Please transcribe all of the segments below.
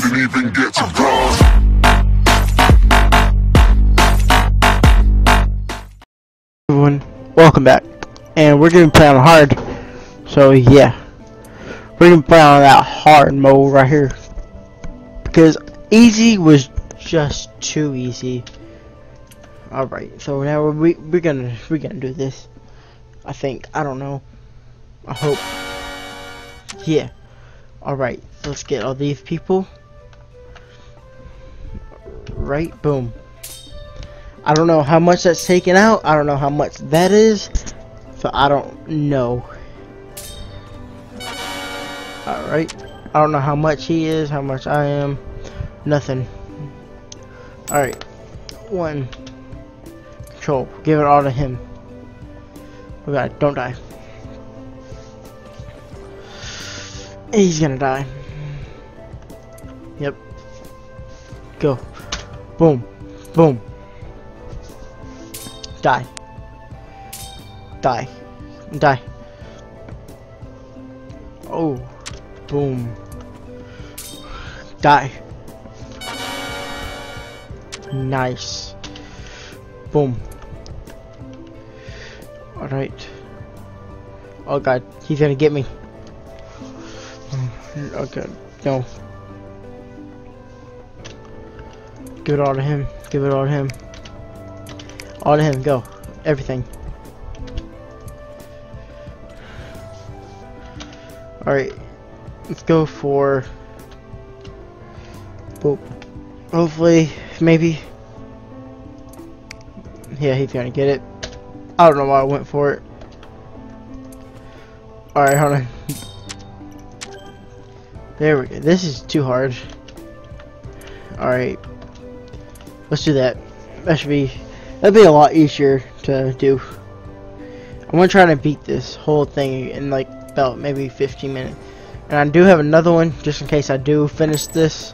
didn't even get to bronze. everyone, welcome back. And we're gonna play on hard. So yeah. We're gonna play on that hard mode right here. Because easy was just too easy. Alright, so now we we're gonna we're gonna do this. I think. I don't know. I hope. Yeah. Alright, let's get all these people. Right, boom. I don't know how much that's taken out. I don't know how much that is. So I don't know. Alright. I don't know how much he is, how much I am. Nothing. Alright. One. Control. Give it all to him. Oh god, don't die. He's gonna die. Yep. Go. Boom. Boom. Die. Die. Die. Oh. Boom. Die. Nice. Boom. Alright. Oh god, he's gonna get me. Oh okay, no. Give it all to him. Give it all to him. All to him, go. Everything. Alright. Let's go for... Boop. Hopefully, maybe... Yeah, he's gonna get it. I don't know why I went for it. Alright, hold on. There we go. This is too hard. Alright. Let's do that. That should be That'd be a lot easier to do. I'm gonna try to beat this whole thing in like about maybe 15 minutes. And I do have another one just in case I do finish this,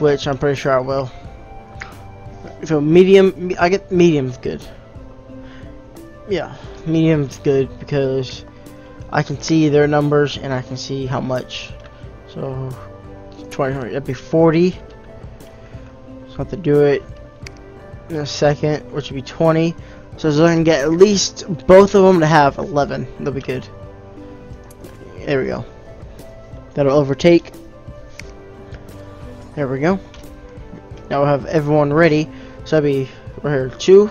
which I'm pretty sure I will. So medium, I get medium's good. Yeah, medium's good because I can see their numbers and I can see how much. So 20, that'd be 40. So I have to do it in a second, which would be 20. So I can get at least both of them to have 11. That'll be good. There we go. That'll overtake. There we go. Now we'll have everyone ready. So that'd be right here. Two,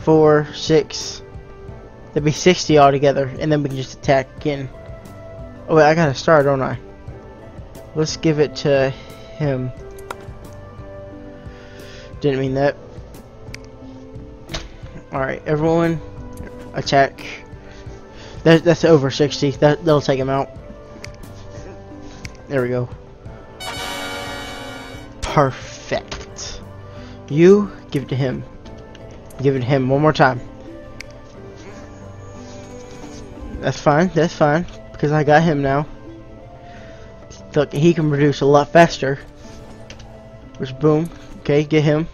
four, six. That'd be 60 altogether. And then we can just attack again. Oh wait, I gotta start, don't I? Let's give it to him. Didn't mean that. Alright, everyone, attack. That, that's over 60. That, that'll take him out. There we go. Perfect. You, give it to him. Give it to him one more time. That's fine, that's fine. Because I got him now. Look, he can produce a lot faster. Which, boom. Okay, get him.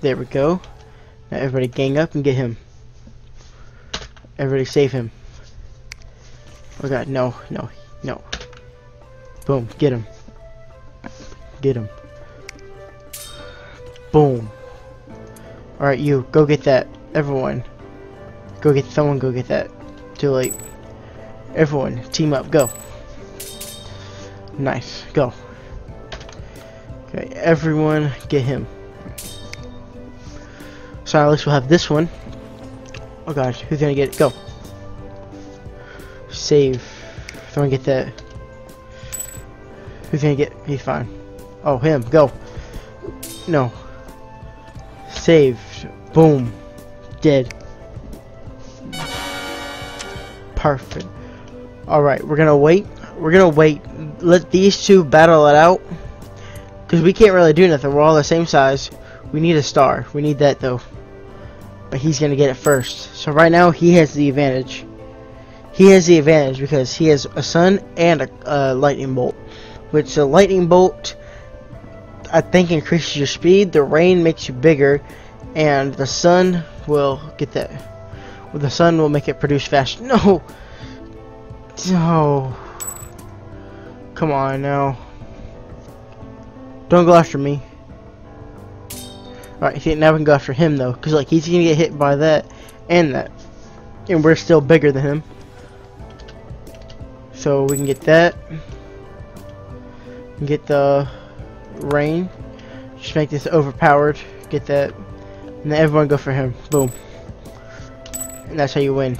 There we go. Now everybody gang up and get him. Everybody save him. Oh god, no, no, no. Boom, get him. Get him. Boom. Alright, you, go get that. Everyone. Go get, someone go get that. Too late. Everyone, team up, go. Nice, go. Okay, everyone get him. So we'll have this one. Oh gosh, who's gonna get it? Go. Save. Someone get that. Who's gonna get? He's fine. Oh, him. Go. No. Saved. Boom. Dead. Perfect. Alright, we're gonna wait. We're gonna wait. Let these two battle it out. Because we can't really do nothing. We're all the same size. We need a star. We need that though but he's gonna get it first. So right now he has the advantage. He has the advantage because he has a sun and a, a lightning bolt. Which the lightning bolt, I think, increases your speed. The rain makes you bigger, and the sun will get that. Well, the sun will make it produce faster. No, no. come on now. Don't go after me. Alright, see, now we can go after him though, because like he's gonna get hit by that and that, and we're still bigger than him. So we can get that. Get the rain. Just make this overpowered. Get that. And then everyone go for him. Boom. And that's how you win.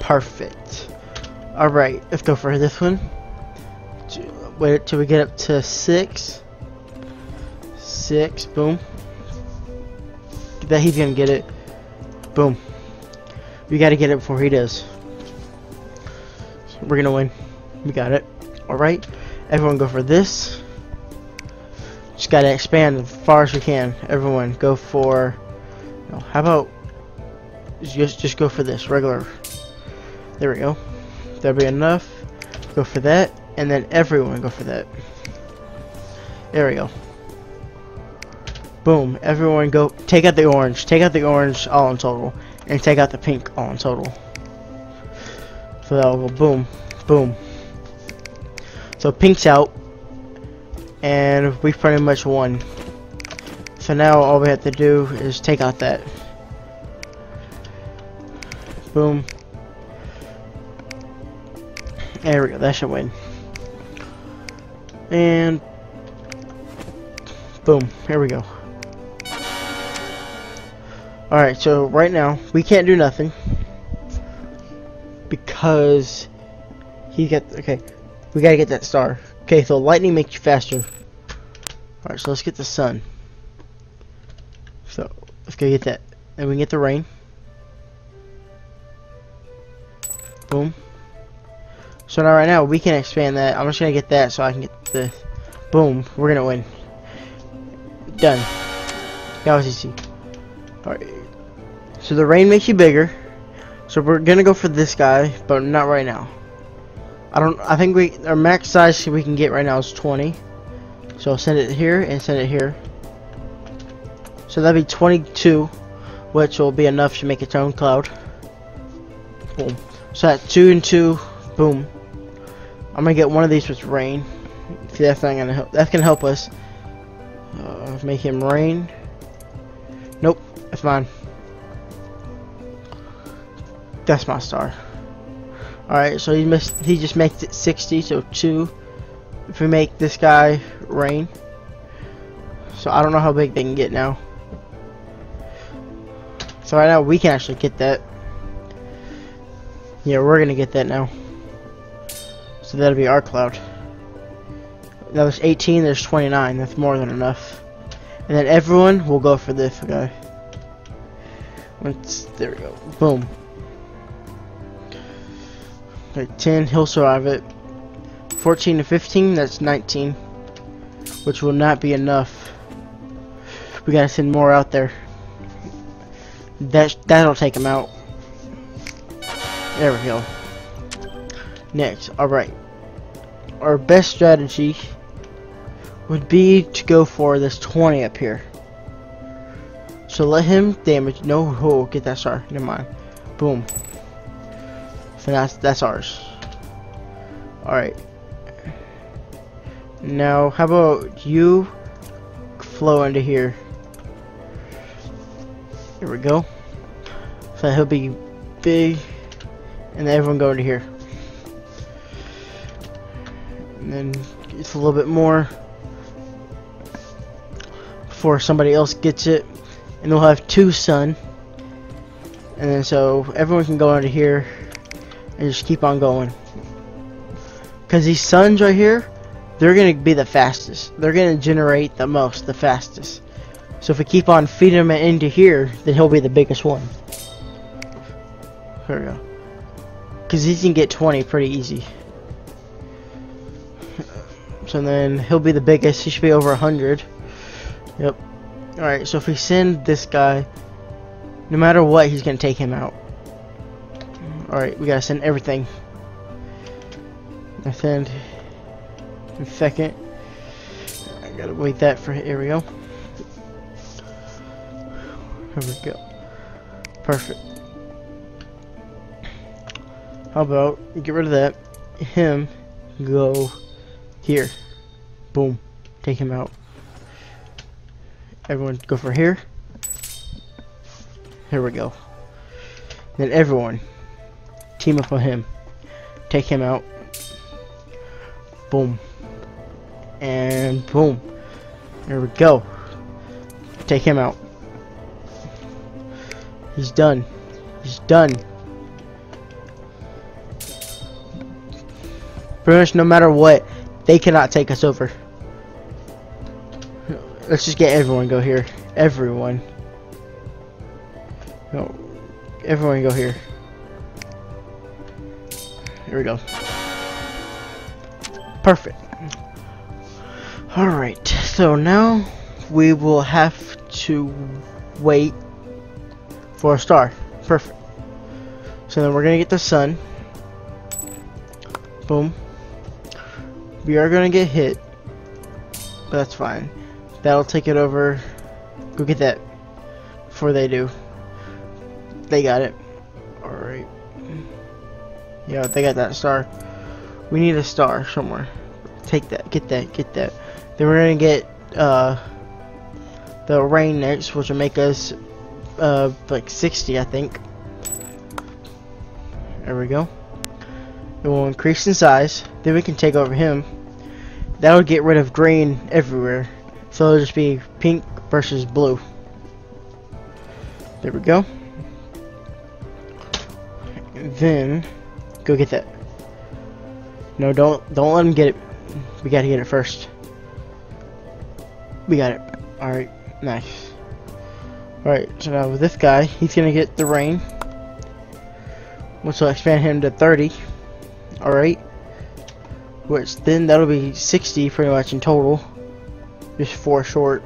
Perfect. Alright, let's go for this one. Wait till we get up to six. Six. Boom. That he's gonna get it. Boom. We gotta get it before he does. We're gonna win. We got it. Alright. Everyone go for this. Just gotta expand as far as we can. Everyone go for no, how about just just go for this regular there we go. That'll be enough. Go for that. And then everyone go for that. There we go. Boom. Everyone go take out the orange. Take out the orange all in total. And take out the pink all in total. So that'll go boom. Boom. So pink's out. And we pretty much won. So now all we have to do is take out that. Boom. There we go, that should win. And boom, here we go. Alright, so right now we can't do nothing because he got okay. We gotta get that star. Okay, so lightning makes you faster. Alright, so let's get the sun. So let's go get that. And we can get the rain. Boom. So now right now we can expand that. I'm just gonna get that so I can get the boom. We're gonna win. Done. That was easy. Alright. So the rain makes you bigger. So we're gonna go for this guy, but not right now. I don't I think we our max size we can get right now is 20. So I'll send it here and send it here. So that'd be 22, which will be enough to make its own cloud. Boom. So that's two and two, boom. I'm gonna get one of these with rain. See, that's not gonna help. That's gonna help us. Uh, make him rain. Nope, that's fine. That's my star. Alright, so he missed. He just makes it 60, so two. If we make this guy rain. So I don't know how big they can get now. So right now we can actually get that. Yeah, we're gonna get that now. So that'll be our cloud. Now there's 18, there's 29. That's more than enough. And then everyone will go for this guy. Once, there we go. Boom. Okay, 10, he'll survive it. 14 to 15, that's 19. Which will not be enough. We gotta send more out there. That, that'll take him out. There we go. Next, alright our best strategy would be to go for this 20 up here. So let him damage. No, oh, get that star. Never mind. Boom. So that's that's ours. All right. Now, how about you flow into here? Here we go. So he'll be big, and then everyone go into here and then it's a little bit more before somebody else gets it and we'll have two sun. And then so everyone can go under here and just keep on going. Because these suns right here they're gonna be the fastest. They're gonna generate the most the fastest. So if we keep on feeding him into here then he'll be the biggest one. There we go. Because he can get 20 pretty easy. So then he'll be the biggest. He should be over 100. Yep. Alright, so if we send this guy, no matter what, he's going to take him out. Alright, we got to send everything. I send in second. I got to wait that for, here we go. Here we go. Perfect. How about, get rid of that. him go here. Boom. Take him out. Everyone go for here. Here we go. Then everyone team up on him. Take him out. Boom. And boom. There we go. Take him out. He's done. He's done. Pretty much no matter what, they cannot take us over. Let's just get everyone go here. Everyone. No. Everyone go here. Here we go. Perfect. Alright, so now we will have to wait for a star. Perfect. So then we're gonna get the sun. Boom. We are gonna get hit. But that's fine. That'll take it over. Go get that. Before they do. They got it. Alright. Yeah, they got that star. We need a star somewhere. Take that. Get that. Get that. Then we're gonna get uh, the rain next, which will make us uh, like 60, I think. There we go. It will increase in size. Then we can take over him. That'll get rid of green everywhere. So it'll just be pink versus blue. There we go. Then go get that. No, don't don't let him get it. We gotta get it first. We got it. Alright, nice. Alright, so now with this guy, he's gonna get the rain. Which will expand him to 30. Alright. Which then that'll be 60 pretty much in total. Just four short.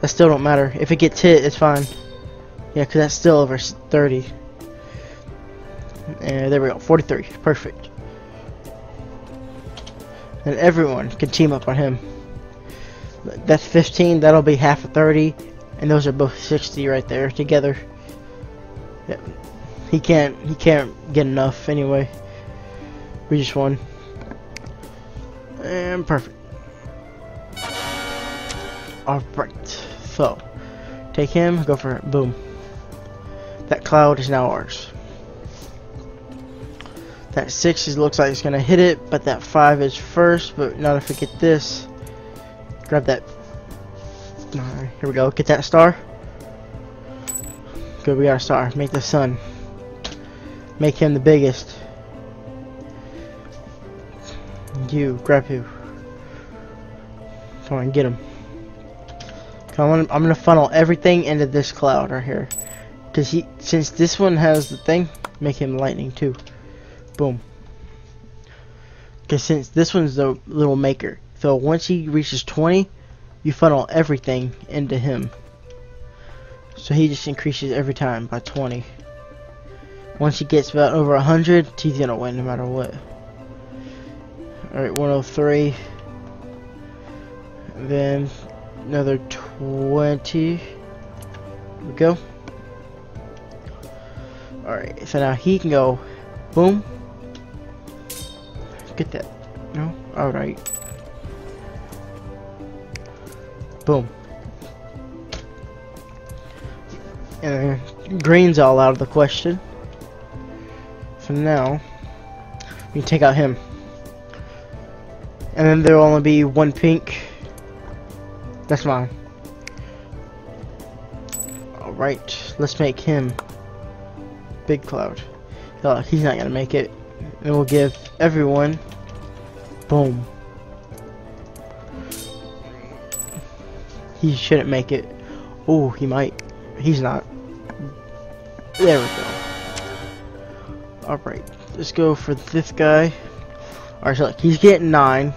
That still don't matter. If it gets hit, it's fine. Yeah, because that's still over 30. And there we go, 43. Perfect. And everyone can team up on him. That's 15, that'll be half of 30. And those are both 60 right there together. Yep. He can't he can't get enough anyway. We just won. And perfect. Alright. So take him, go for it. Boom. That cloud is now ours. That six is looks like it's gonna hit it, but that five is first, but not if we get this. Grab that. Alright, here we go. Get that star. Good, we got a star. Make the sun. Make him the biggest. You, grab you. Come on, get him. Come on, I'm gonna funnel everything into this cloud right here. Cause he, since this one has the thing, make him lightning too. Boom. Cause since this one's the little maker, so once he reaches 20, you funnel everything into him. So he just increases every time by 20. Once he gets about over 100, he's gonna win no matter what. Alright, 103. Then another 20. Here we go. Alright, so now he can go boom. Get that. No? Alright. Boom. And green's all out of the question. So now, we take out him. And then there'll only be one pink. That's mine. Alright, let's make him Big Cloud. He's not gonna make it. And we'll give everyone boom. He shouldn't make it. Oh, he might. He's not. There we go. Alright, let's go for this guy. Alright, so look, he's getting 9.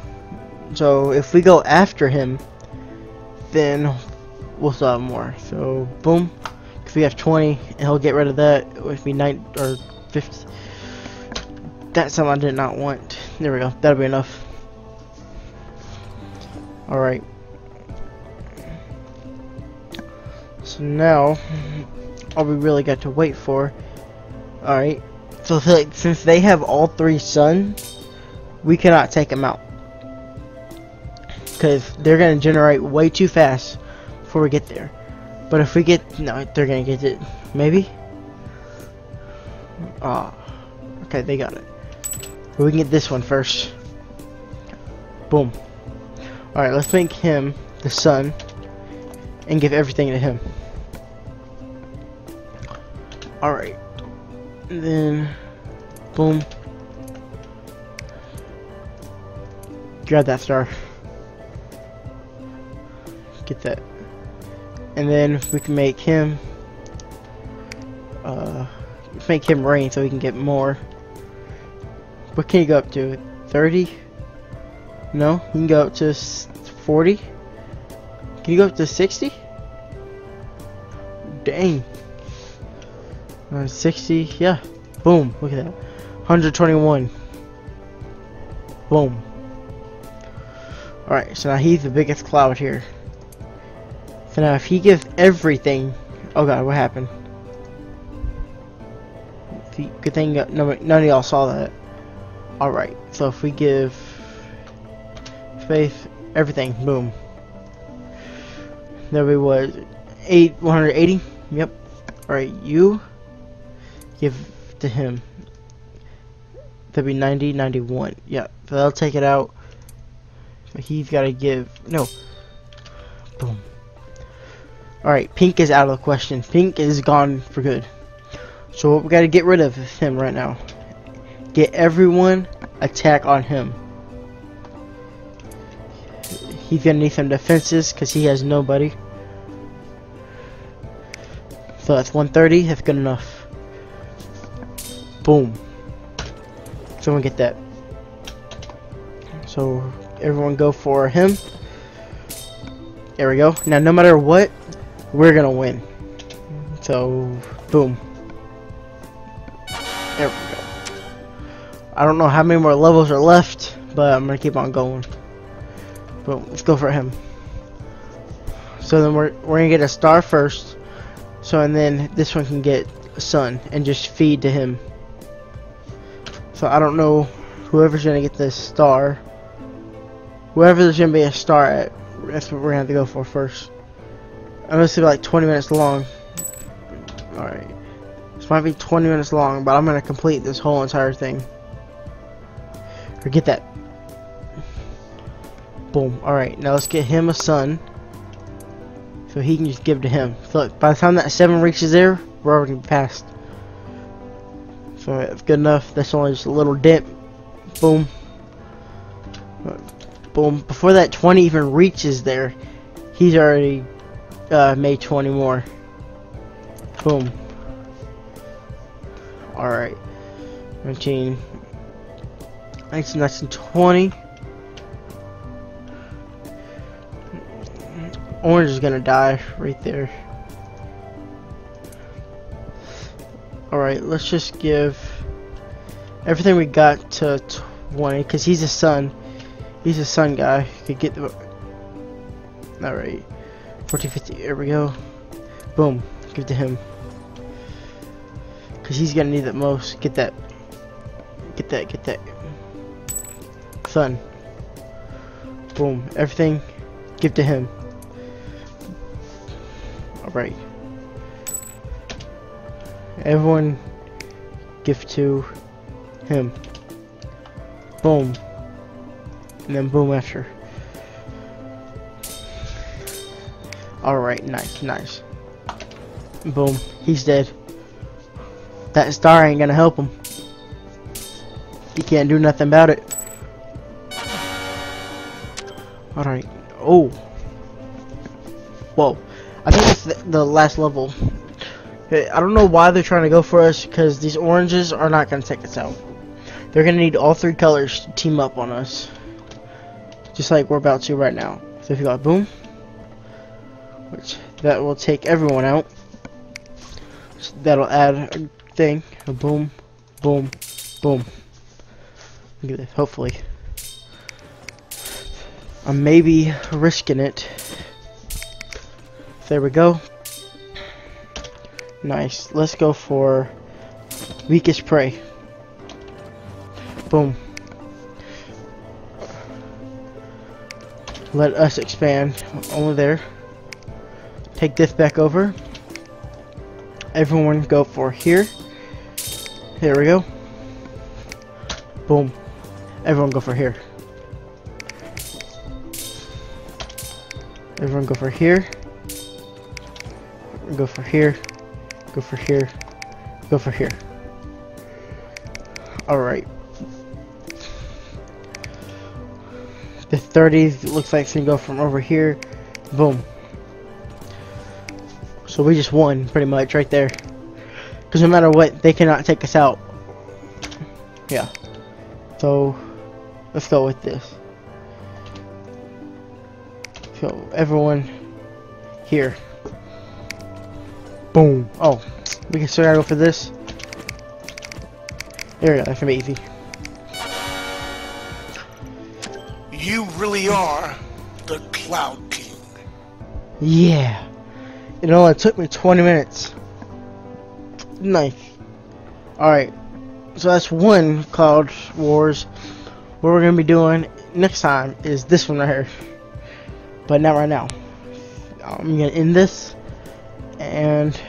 So if we go after him, then we'll still have more. So, boom. We have 20, and he'll get rid of that. It would be 9 or 50. That's something I did not want. There we go. That'll be enough. Alright. So now, all we really got to wait for. Alright. So like, since they have all three suns, we cannot take them out. Because they're going to generate way too fast before we get there. But if we get... No, they're to get it. Maybe? Ah. okay, they got it. But we can get this one first. Boom. Alright, let's make him the sun. And give everything to him. Alright. Then... Boom. Grab that star. Get that. And then we can make him uh make him rain so we can get more. What can you go up to? 30? No, you can go up to 40? Can you go up to 60? Dang. Uh, 60, yeah. Boom, look at that. 121. Boom. Alright, so now he's the biggest cloud here. So now if he gives everything... Oh god, what happened? Good thing uh, none of y'all saw that. Alright, so if we give... Faith, everything, boom. There we was 8, 180? Yep. Alright, you give to him. That'd be 90, 91. Yeah, so they'll take it out. But he's got to give. No. Boom. Alright, pink is out of the question. Pink is gone for good. So we got to get rid of him right now. Get everyone attack on him. He's gonna need some defenses because he has nobody. So that's 130. That's good enough. Boom. Someone get that. So everyone go for him. There we go. Now no matter what, we're gonna win. So boom. There we go. I don't know how many more levels are left, but I'm gonna keep on going. Boom. Let's go for him. So then we're we're gonna get a star first. So and then this one can get a sun and just feed to him. So I don't know whoever's gonna get this star. Whoever there's gonna be a star at, that's what we're gonna have to go for first. I'm gonna say like 20 minutes long. Alright. This might be 20 minutes long, but I'm gonna complete this whole entire thing. Forget that. Boom. Alright, now let's get him a sun. So he can just give to him. So look, by the time that 7 reaches there, we're already past. So if good enough, that's only just a little dip. Boom. Boom. Before that 20 even reaches there, he's already uh, made 20 more. Boom. Alright. 19. 19, 19, 20. Orange is gonna die right there. Alright, let's just give everything we got to 20 because he's a sun. He's a sun guy. Could get the. Alright. 40, 50. There we go. Boom. Give it to him. Because he's to need that most. Get that. Get that. Get that. Sun. Boom. Everything. Give to him. Alright. Everyone. Give to him. Boom. And then boom after. Alright, nice, nice. Boom. He's dead. That star ain't gonna help him. He can't do nothing about it. Alright. Oh. Whoa. I think it's the, the last level. I don't know why they're trying to go for us, because these oranges are not going to take us out. They're going to need all three colors to team up on us. Just like we're about to right now. So if you got boom, which that will take everyone out. So that'll add a thing, a boom, boom, boom. Look at this, hopefully. I'm maybe risking it. There we go. Nice. Let's go for weakest prey. Boom. Let us expand over there. Take this back over. Everyone go for here. There we go. Boom. Everyone go for here. Everyone go for here. Go for here. Go for here. Go for here. Alright. The 30s looks like it's gonna go from over here. Boom. So we just won, pretty much, right there. Because no matter what, they cannot take us out. Yeah. So, let's go with this. So, everyone here. Boom. Oh, we can still gotta go for this. There we go, that's gonna be easy. You really are the Cloud King. Yeah. You know, it took me 20 minutes. Nice. Alright. So that's one Cloud Wars. What we're going to be doing next time is this one right here. But not right now. I'm going to end this. And...